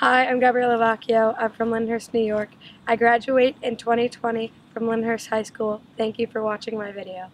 Hi, I'm Gabriella Vacchio. I'm from Lyndhurst, New York. I graduate in 2020 from Lyndhurst High School. Thank you for watching my video.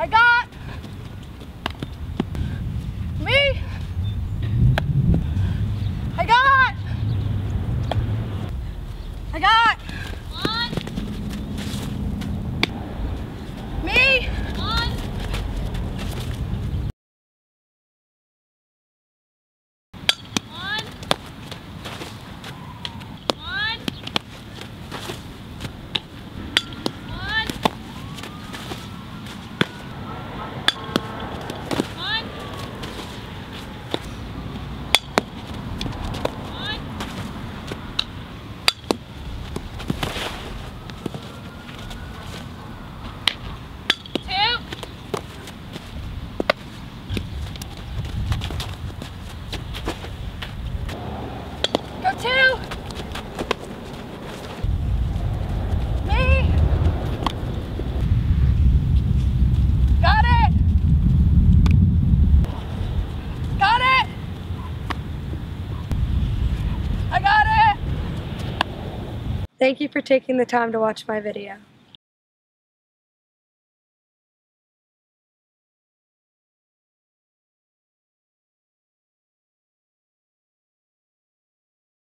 I got Thank you for taking the time to watch my video.